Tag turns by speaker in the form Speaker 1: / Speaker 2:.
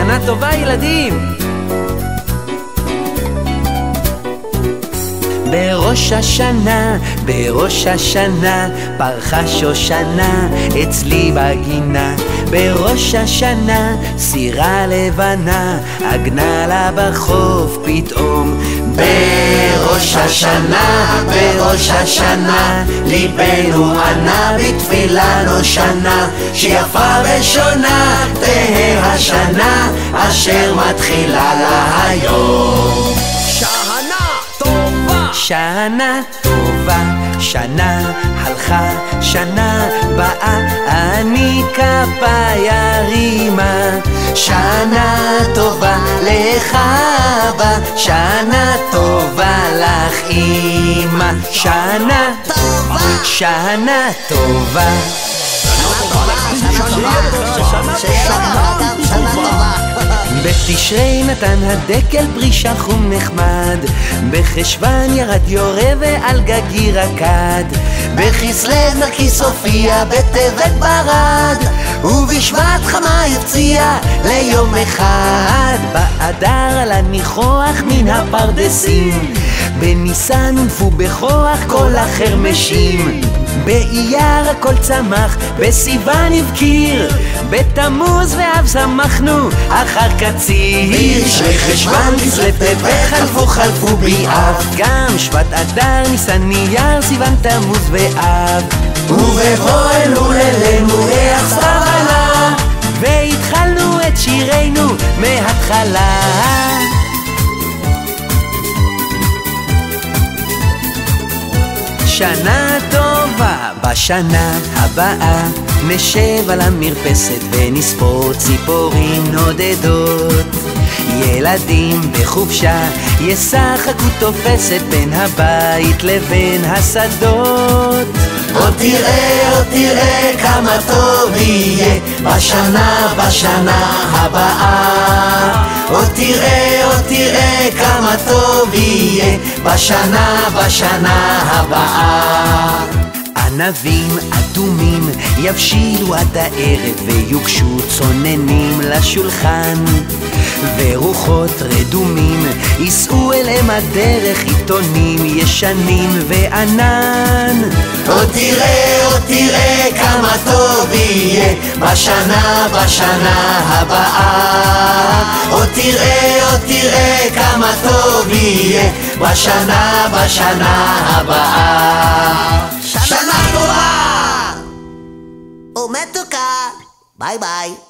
Speaker 1: שנה טובה ילדים! בראש השנה, בראש השנה, פרחה שושנה אצלי בגינה. בראש השנה, סירה לבנה, עגנה לה בחוף פתאום. בראש השנה, בראש השנה, ליבנו ענה בתפילה נושנה, שיפה ושונה תהא השנה, אשר מתחילה לה היום. שנה טובה, שנה הלכה, שנה באה, אני כפה ירימה. שנה טובה לך אבא, שנה טובה. שנה טובה, שנה טובה. בתשרי נתן הדקל פרי שחום נחמד בחשוון ירד יורה ועל גגי רקד בכסלו נרקיס הופיע בטבת ברד ובשבט חמה הפציע ליום אחד. באדר על הניחוח מן הפרדסים בניסן הונפו בכוח כל החרמשים. באייר הכל צמח, בסיוון הבקיר בתמוז ואב שמחנו, אחר קציר. בחשוון כסלו וחלפו חלפו באב גם שבט אדר, ניסן נייר, סיוון תמוז ואב. ובבוא אלול אלינו מההתחלה שנה טובה בשנה הבאה נשב על המרפסת ונספור ציפורים נודדות. ילדים בחופשה ישחקו תופסת בין הבית לבין השדות. עוד תראה, עוד תראה כמה טוב יהיה בשנה, בשנה הבאה תראה, עוד תראה כמה טוב יהיה בשנה, בשנה הבאה. ענבים אדומים יבשילו עד הערב ויוגשו צוננים לשולחן ורוחות רדומים ייסעו אליהם הדרך עיתונים ישנים וענן. עוד תראה, עוד תראה כמה טוב יהיה בשנה, בשנה הבאה תראה, עוד תראה כמה טוב יהיה בשנה, בשנה הבאה
Speaker 2: שנה טובה! ומתוקה! ביי ביי!